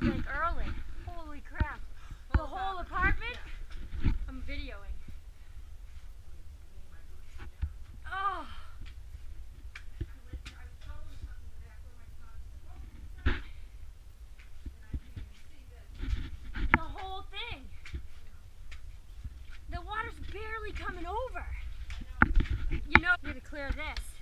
National early. Holy crap. The whole apartment? I'm videoing. Oh. The whole thing. The water's barely coming over. You know, you need to clear this.